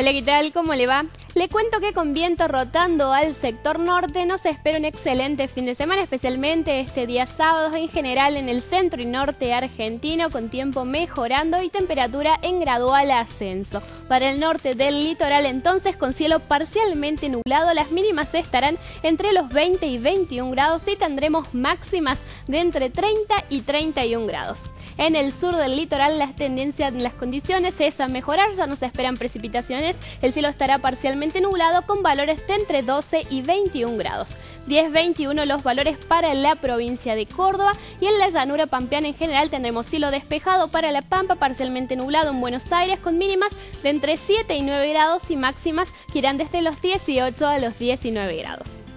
Hola, ¿qué tal? ¿Cómo le va? Le cuento que con viento rotando al sector norte nos espera un excelente fin de semana, especialmente este día sábado en general en el centro y norte argentino, con tiempo mejorando y temperatura en gradual ascenso. Para el norte del litoral entonces con cielo parcialmente nublado, las mínimas estarán entre los 20 y 21 grados y tendremos máximas de entre 30 y 31 grados. En el sur del litoral las tendencias en las condiciones es a mejorar, ya no se esperan precipitaciones, el cielo estará parcialmente nublado con valores de entre 12 y 21 grados. 10-21 los valores para la provincia de Córdoba y en la llanura pampeana en general tendremos cielo despejado para La Pampa, parcialmente nublado en Buenos Aires con mínimas de entre 7 y 9 grados y máximas que irán desde los 18 a los 19 grados.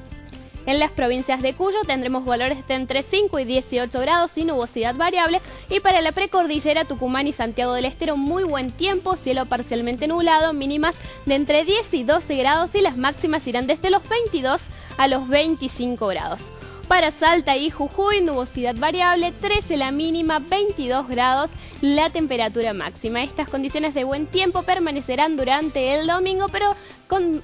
En las provincias de Cuyo tendremos valores de entre 5 y 18 grados y nubosidad variable. Y para la precordillera Tucumán y Santiago del Estero muy buen tiempo, cielo parcialmente nublado, mínimas de entre 10 y 12 grados y las máximas irán desde los 22 a los 25 grados. Para Salta y Jujuy, nubosidad variable, 13 la mínima, 22 grados la temperatura máxima. Estas condiciones de buen tiempo permanecerán durante el domingo, pero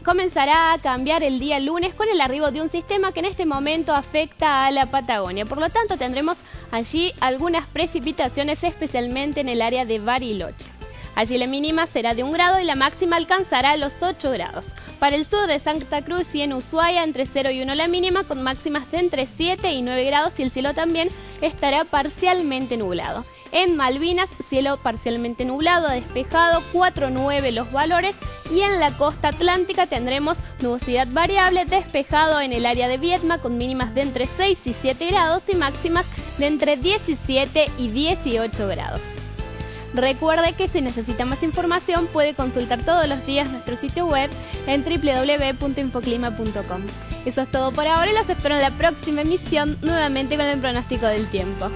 comenzará a cambiar el día lunes con el arribo de un sistema que en este momento afecta a la Patagonia. Por lo tanto, tendremos allí algunas precipitaciones, especialmente en el área de Bariloche. Allí la mínima será de un grado y la máxima alcanzará los 8 grados. Para el sur de Santa Cruz y en Ushuaia entre 0 y 1 la mínima con máximas de entre 7 y 9 grados y el cielo también estará parcialmente nublado. En Malvinas, cielo parcialmente nublado, despejado, 4-9 los valores. Y en la costa atlántica tendremos nubosidad variable, despejado en el área de Vietma con mínimas de entre 6 y 7 grados y máximas de entre 17 y 18 grados. Recuerde que si necesita más información puede consultar todos los días nuestro sitio web en www.infoclima.com. Eso es todo por ahora y los espero en la próxima emisión nuevamente con el pronóstico del tiempo.